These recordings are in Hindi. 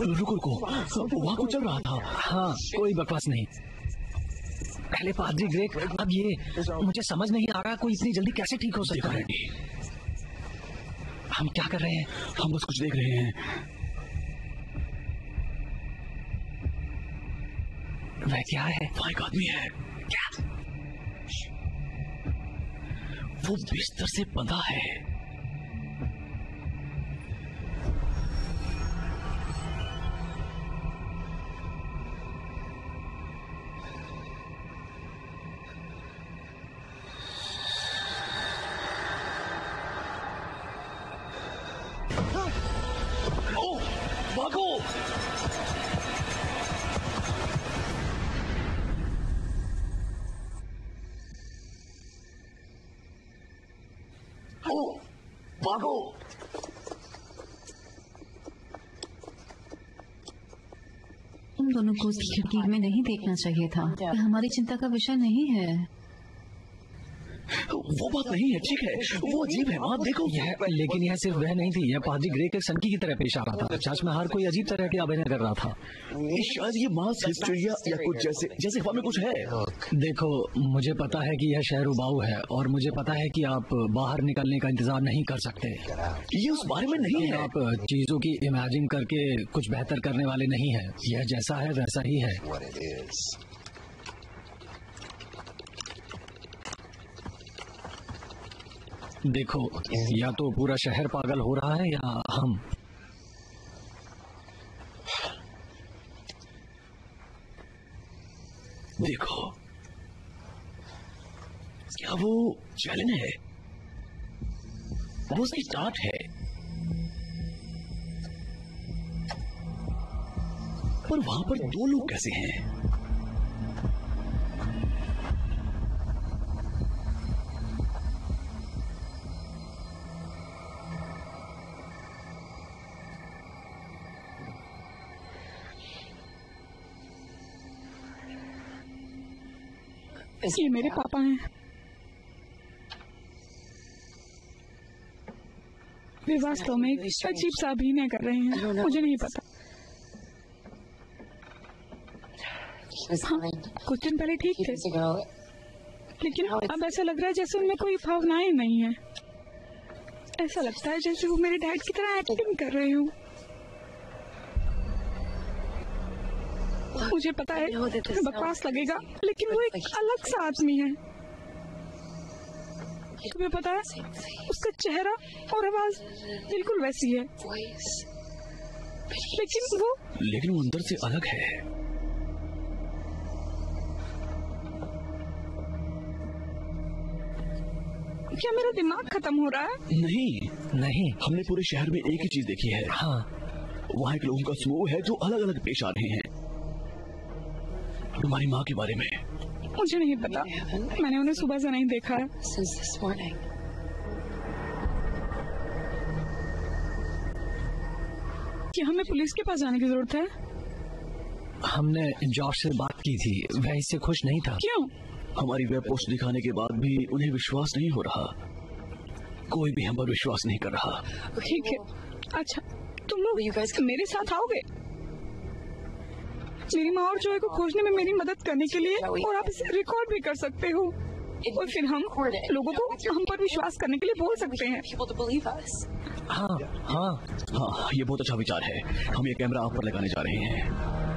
रुको रुको वहाँ कुछ चल रहा था। हाँ कोई बकवास नहीं। पहले पादरी ग्रेक अब ये। मुझे समझ नहीं आ रहा कोई इतनी जल्दी कैसे ठीक हो सकता है। हम क्या कर रहे हैं? हम बस कुछ देख रहे हैं। वह क्या है? वहाँ एक आदमी है। क्या? वो बिस्तर से बंधा है। भागो इन दोनों को खिड़की में नहीं देखना चाहिए था। यह हमारी चिंता का विषय नहीं है। वो बात नहीं है ठीक है। वो अजीब है वहाँ देखो। यह लेकिन यह सिर्फ़ वह नहीं थी यह पादरी ग्रेक एक सनकी की तरह पेश आ रहा था। चर्च में हर कोई अजीब तरह के अभिनय कर रहा था। शायद ये मास हिस्ट्रिया या कुछ जैसे जैसे हवा में कुछ है। देखो मुझे पता है कि यह शहर उबाऊ है और मुझे पता है कि आप बाहर निकलने का इंतज़ार नहीं कर सकते। ये उस बारे में नहीं है। आप चीज़ों की इमेजिन करके कुछ बेहतर करने वाले नहीं है। यह जैसा है वैसा ही है। देखो, या तो पूरा शहर पागल हो रहा है या हम। देखो, क्या वो चैलेंज है? वो उसकी स्टार्ट है। पर वहाँ पर दो लोग कैसे हैं? ये मेरे पापा हैं। वे वास्तव में अजीब सा अभिनय कर रहे हैं। मुझे नहीं पता। हाँ, कुछ दिन पहले ठीक थे। लेकिन अब ऐसा लग रहा है जैसे उनमें कोई भावनाएँ नहीं है। ऐसा लगता है जैसे वो मेरे डैड की तरह एक्टिंग कर रहे हो। मुझे पता है तुम्हें बकवास लगेगा लेकिन वो एक अलग सा आदमी है। तुम्हें पता है? उसका चेहरा और आवाज़ बिल्कुल वैसी है। लेकिन वो लेकिन वो अंदर से अलग है। क्या मेरा दिमाग खत्म हो रहा है? नहीं नहीं हमने पूरे शहर में एक ही चीज़ देखी है। हाँ। वहाँ एक लोगों का समूह है जो अलग अलग पेश आ रहे हैं। तुम्हारी माँ के बारे में। मुझे नहीं पता। मैंने उन्हें सुबह से नहीं देखा। है since कि हमें पुलिस के पास जाने की ज़रूरत है? हमने जॉर्ज से बात की थी। वह इससे खुश नहीं था। क्यों? हमारी वेब पोस्ट दिखाने के बाद भी उन्हें विश्वास नहीं हो रहा। कोई भी हम पर विश्वास नहीं कर रहा। ठीक है। अच्छा तुम लोग मेरे साथ आओगे? मेरी माँ और जॉय को खोजने में मेरी मदद करने के लिए और आप इसे रिकॉर्ड भी कर सकते हो। और फिर हम लोगों को हम पर विश्वास करने के लिए बोल सकते हैं. हाँ हाँ हाँ ये बहुत अच्छा विचार है। हम ये कैमरा आप पर लगाने जा रहे हैं।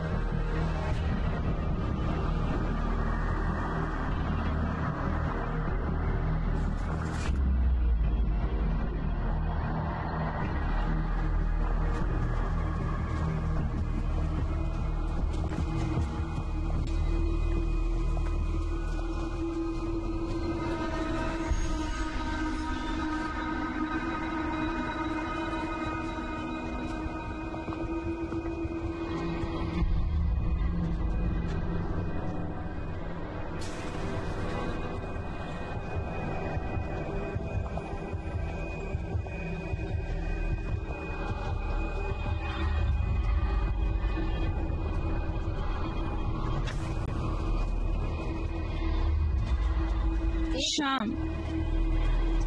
Shyam.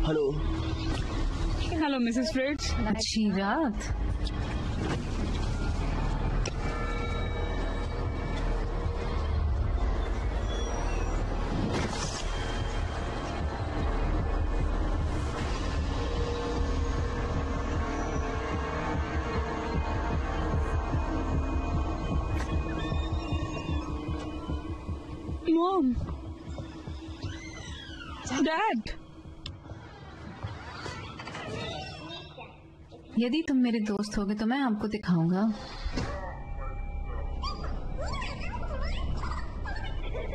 Hello. Hello, Mrs. Fritz. Achhi raat. Mom. Dad यदि तुम मेरे दोस्त होगे तो मैं आपको दिखाऊँगा।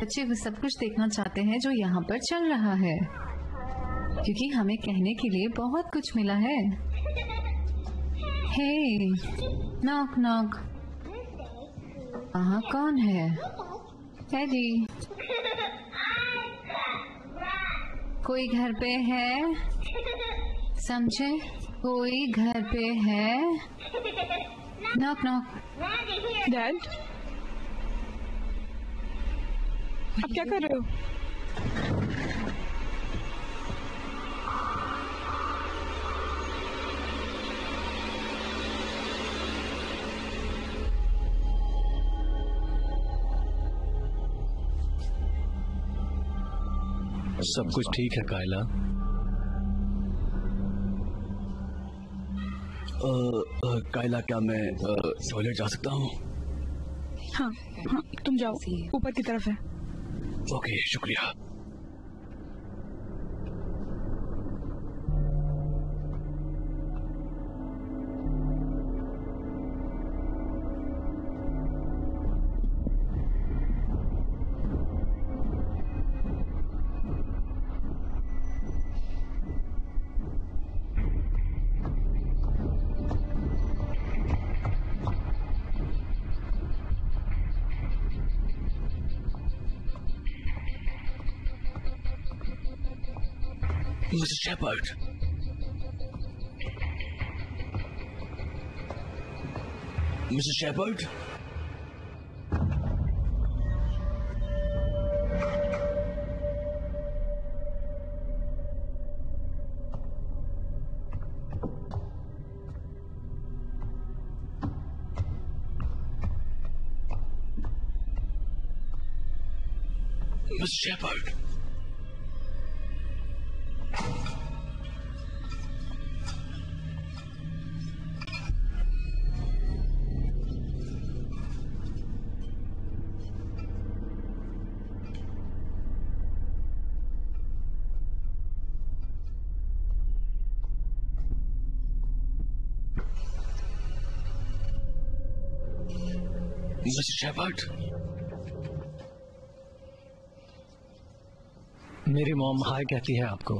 बच्चे, वो सब कुछ देखना चाहते हैं जो यहाँ पर चल रहा है। क्योंकि हमें कहने के लिए बहुत कुछ मिला है। हे नॉक नॉक वहाँ कौन है? एडी कोई घर पे है? समझे? कोई घर पे है? नॉक नॉक डैड आप क्या कर रहे हो? सब कुछ ठीक है कायला। कायला क्या मैं टॉयलेट जा सकता हूँ? हाँ हाँ तुम जाओ। ऊपर की तरफ़ है। ओके शुक्रिया। Mr. was a shepherd. Mr. Shepherd? Mrs. Shepherd. Mrs. Shepard? मेरी मॉम हाय कहती है आपको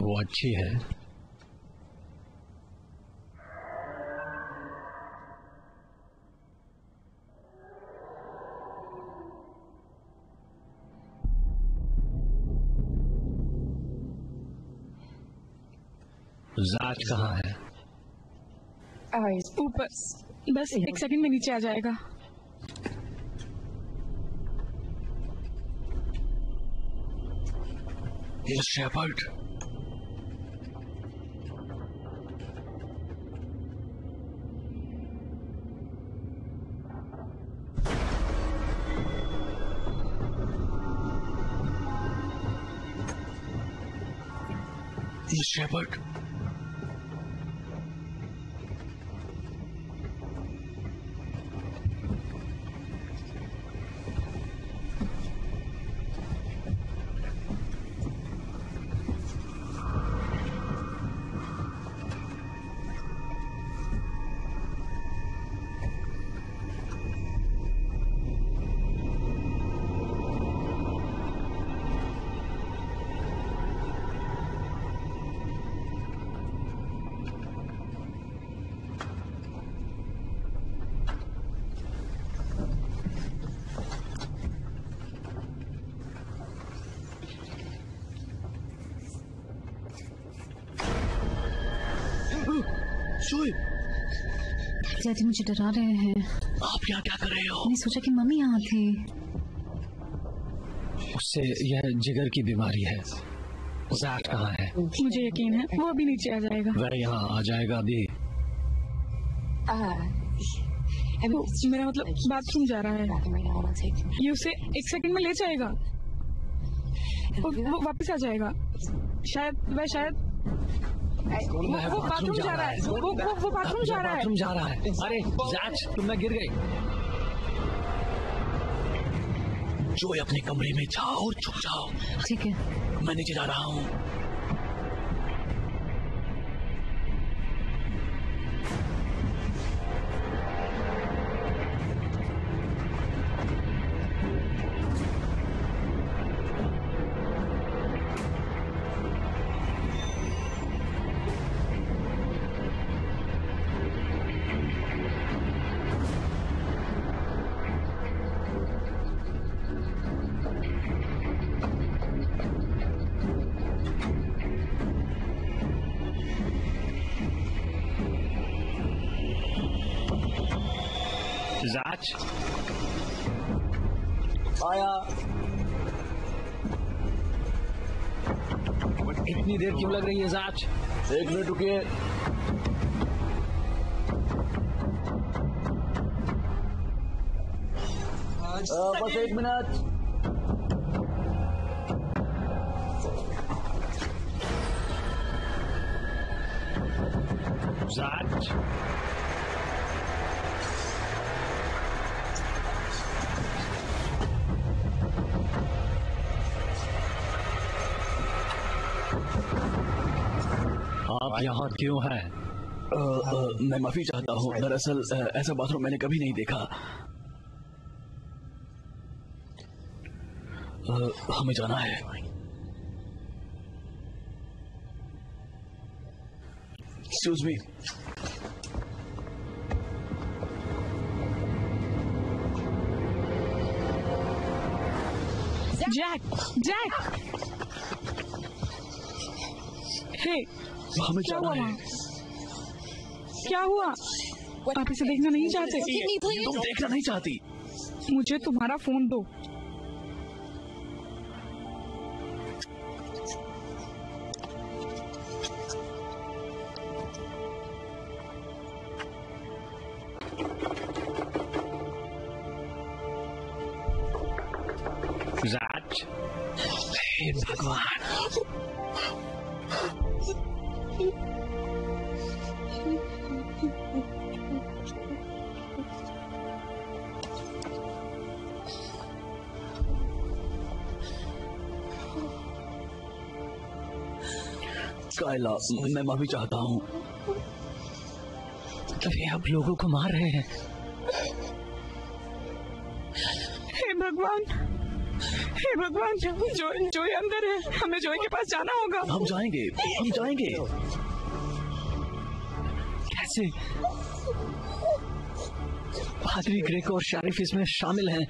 वो अच्छी है जाज कहाँ है ऊपर बस एक सेकंड में नीचे आ जाएगा Miss Shepard? Miss Shepard? Shoaib daddy मुझे डरा रहे हैं। आप यहाँ क्या कर रहे हो? मैंने सोचा कि मम्मी यहाँ थी। उससे यह जिगर की बीमारी है। जाट कहाँ है? मुझे यकीन है वो अभी नीचे आ जाएगा। वह यहाँ आ जाएगा अभी। वो मेरा मतलब बाथरूम जा रहा है। ये उसे एक सेकंड में ले जाएगा। वो वापस आ जाएगा। शायद वह शायद वो, बाथरूम जा रहा है। वो वो, बाथरूम जा रहा है। बाथरूम जा रहा है। अरे जाच तुम मैं गिर गई। जो अपने कमरे में जाओ और छुप जाओ। ठीक है। मैं नीचे जा रहा हूँ। जैच आया। इतनी देर क्यों लग रही है जैच? एक मिनट रुकिए। बस एक मिनट। जैच। यहाँ क्यों है? अ, अ, मैं माफ़ी चाहता हूँ। दरअसल ऐसा बाथरूम मैंने कभी नहीं देखा। अ, हमें जाना है। Excuse me Jack Jack hey हमें क्या हुआ क्या हुआ? आप इसे देखना नहीं चाहते? तुम देखना नहीं चाहती। मुझे तुम्हारा फ़ोन दो। जैच हे भगवान। कायला मैं माफ़ी चाहता हूँ। अरे आप लोगों को मार रहे हैं। हे भगवान हे भगवान जो जोई अंदर है हमें जोई के पास जाना होगा। हम जाएँगे हम जाएँगे। कैसे? पादरी ग्रेक और शारिफ इसमें शामिल हैं।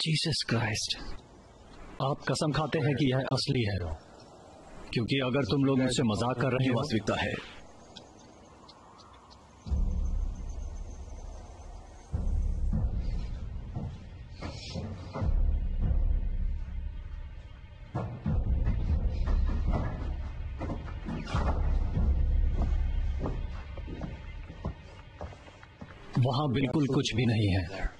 जीसस क्राइस्ट आप कसम खाते हैं कि यह असली है क्योंकि अगर तुम लोग मुझसे मज़ाक कर रहे हो वास्तविकता है। वहाँ बिल्कुल कुछ भी नहीं है।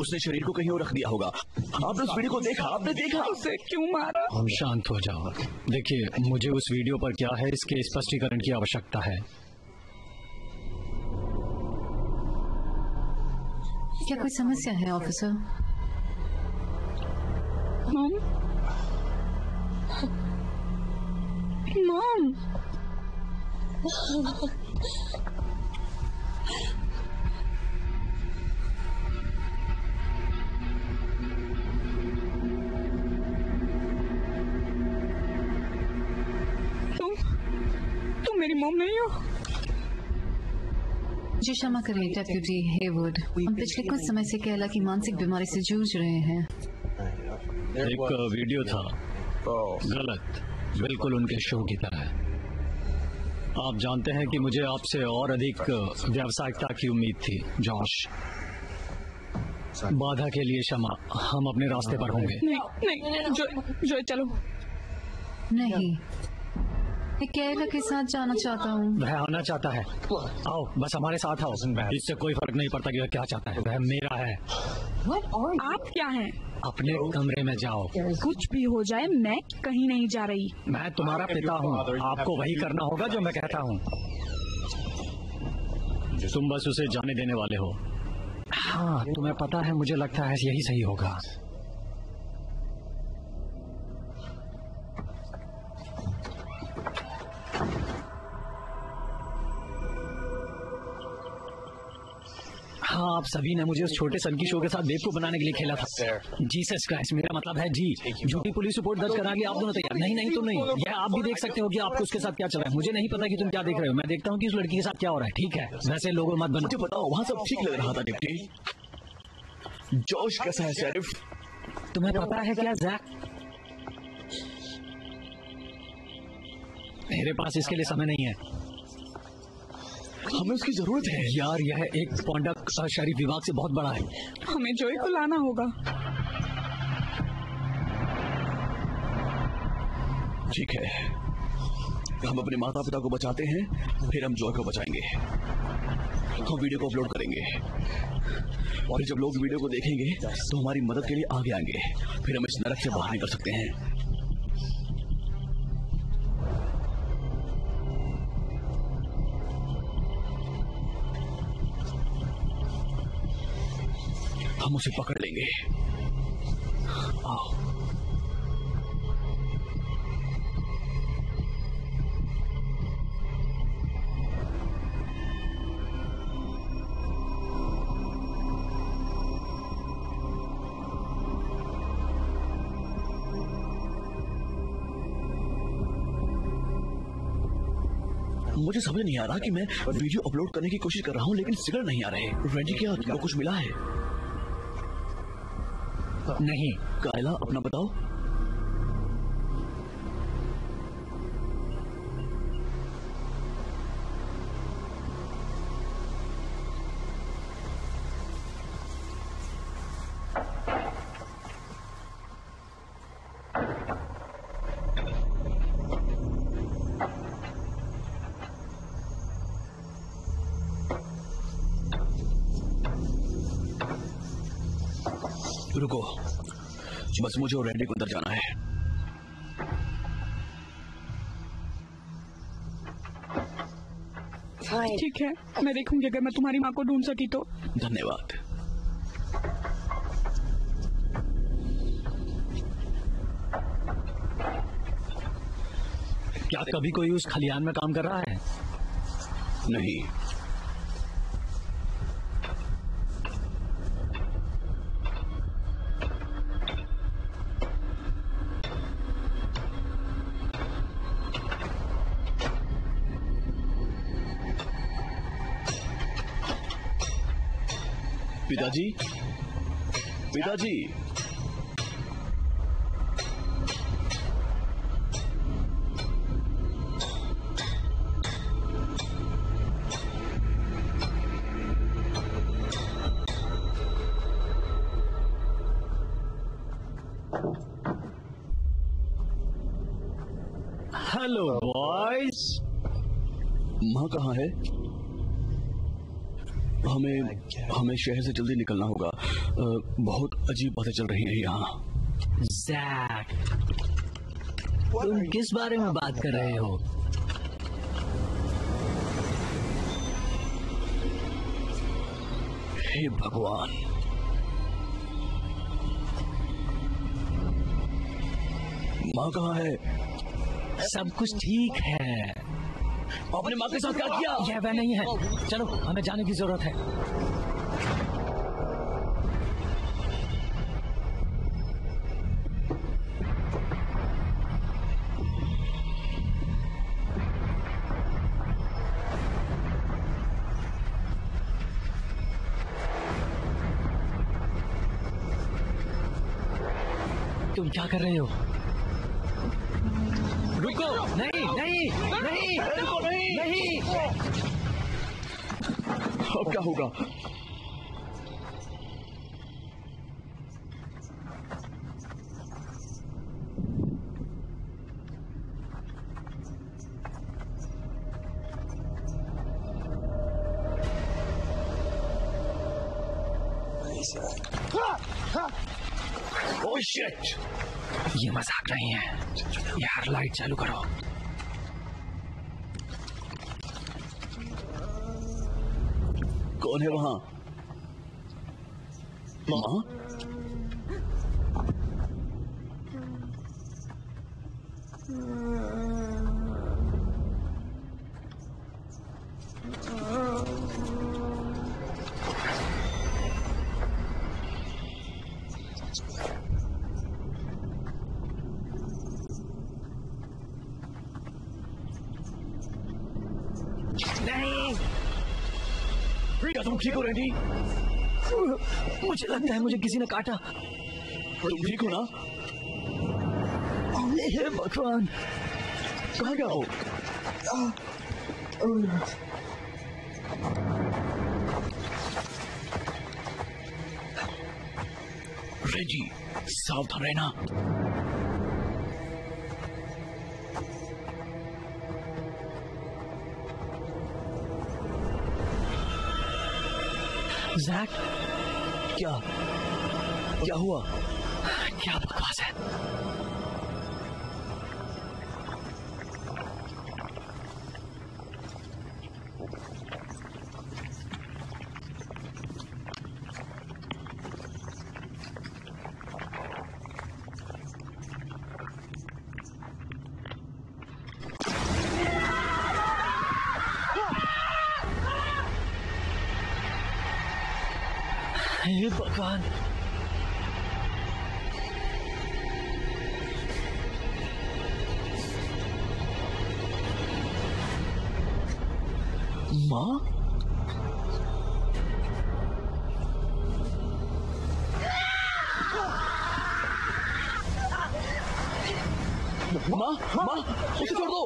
उसने शरीर को कहीं और रख दिया होगा। आपने उस वीडियो को देखा आपने देखा। उसे क्यों मारा? हम शांत हो जाओ। देखिए मुझे उस वीडियो पर क्या है इसके स्पष्टीकरण की आवश्यकता है। क्या कोई समस्या है ऑफिसर? मॉम। मॉम। मॉम नहीं हो मुझे क्षमा करें डेप्यूटी हेवुड हम पिछले कुछ समय से कहला की मानसिक बीमारी से जूझ रहे हैं। एक वीडियो था। गलत। बिल्कुल उनके शो की तरह। आप जानते हैं कि मुझे आपसे और अधिक व्यावसायिकता की उम्मीद थी जॉश। बाधा के लिए क्षमा। हम अपने रास्ते पर होंगे। नहीं नहीं जो जो चलो। नहीं। मैं कैला के साथ जाना चाहता हूँ। वह आना चाहता है। आओ बस हमारे साथ आओ। इससे कोई फ़र्क नहीं पड़ता कि वह क्या चाहता है। वह मेरा है। आप क्या हैं? अपने कमरे में जाओ। कुछ भी हो जाए मैं कहीं नहीं जा रही। मैं तुम्हारा पिता हूँ। आपको वही करना होगा जो मैं कहता हूँ। तुम बस उसे जाने देने वाले हो। हाँ तुम्हें पता है मुझे लगता है यही सही होगा। आप सभी ने मुझे उस छोटे सन की शो के साथ बेवकूफ़ बनाने के लिए खेला था। जीसस क्राइस्ट मेरा मतलब है जी। झूठी पुलिस रिपोर्ट दर्ज करा के आप दोनों तैयार। नहीं नहीं तुम नहीं। यह आप भी देख सकते हो कि आपको उसके साथ क्या चल रहा है। मुझे नहीं पता कि तुम क्या देख रहे हो। मैं देखता हूँ कि उस लड़की के साथ क्या हो रहा है। ठीक है? वैसे लोगों मत बनो। बताओ वहाँ सब ठीक लग रहा था डिप्टी? जोश कैसा है शेरिफ तुम्हें पता है क्या जैक मेरे पास इसके लिए समय नहीं है। हमें उसकी ज़रूरत है। यार यह एक पौंडक शरीफ विभाग से बहुत बड़ा है। हमें जोई को लाना होगा। ठीक है। हम अपने माता पिता को बचाते हैं फिर हम जॉय को बचाएँगे। हम वीडियो को अपलोड करेंगे। और जब लोग वीडियो को देखेंगे तो हमारी मदद के लिए आगे आएँगे। फिर हम इस नरक से बाहर निकल सकते हैं। हम उसे पकड़ लेंगे। आओ। मुझे समझ नहीं आ रहा कि मैं वीडियो अपलोड करने की कोशिश कर रहा हूँ, लेकिन सिगनल नहीं आ रहे। रेंडी, क्या कुछ मिला है? नहीं। कायला अपना बताओ। रुको। बस मुझे और रैंडी को अंदर जाना है। ठीक है मैं देखूँगी अगर मैं तुम्हारी माँ को ढूंढ सकी तो। धन्यवाद। क्या कभी कोई उस खलियान में काम कर रहा है? नहीं। पिताजी? पिताजी हमें शहर से जल्दी निकलना होगा। बहुत अजीब बातें चल रही हैं यहाँ। जैक तुम किस बारे में बात कर रहे हो? हे भगवान। माँ कहाँ है? सब कुछ ठीक है। आपने माँ के साथ क्या किया? यह वह नहीं है। चलो हमें जाने की ज़रूरत है। कर रहे हो रुको नहीं नहीं नहीं नहीं नहीं। अब क्या होगा Oh shit! ये मज़ाक नहीं है। यार लाइट चालू करो। कौन है वहाँ? माँ नहीं क्या तुम ठीक हो रेडी मुझे लगता है मुझे किसी ने काटा। तुम ठीक हो ना? हे भगवान। कहाँ गया हो रेजी सावधान रहना। जैक क्या क्या हुआ क्या बकवास है हे माँ माँ उसे छोड़ दो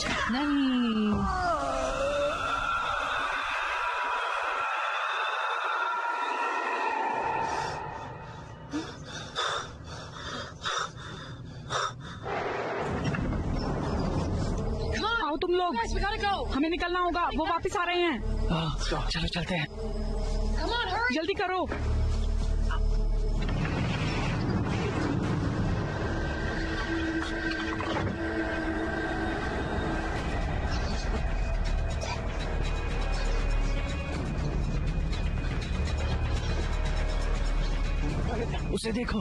जैक नहीं आओ तुम लोग। हमें निकलना होगा। वो वापस आ रहे हैं। हाँ, चलो चलते हैं। जल्दी करो। देखो